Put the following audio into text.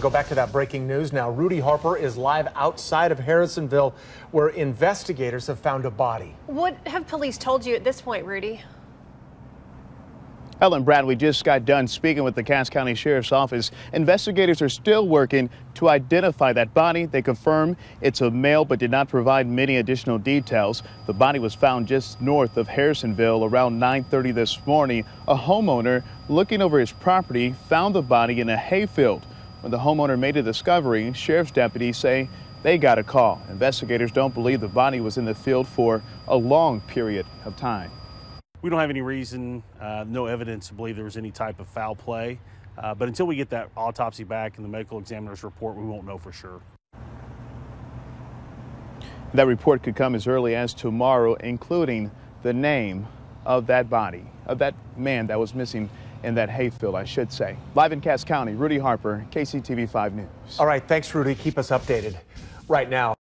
Go back to that breaking news now. Rudy Harper is live outside of Harrisonville, where investigators have found a body. What have police told you at this point, Rudy? Ellen Brad, we just got done speaking with the Cass County Sheriff's Office. Investigators are still working to identify that body. They confirm it's a male, but did not provide many additional details. The body was found just north of Harrisonville around 9:30 this morning. A homeowner looking over his property found the body in a hayfield. When the homeowner made a discovery, sheriff's deputies say they got a call. Investigators don't believe the body was in the field for a long period of time. We don't have any reason, uh, no evidence to believe there was any type of foul play. Uh, but until we get that autopsy back and the medical examiner's report, we won't know for sure. That report could come as early as tomorrow, including the name of that body, of that man that was missing in that hayfield, I should say. Live in Cass County, Rudy Harper, KCTV 5 News. All right, thanks, Rudy. Keep us updated right now.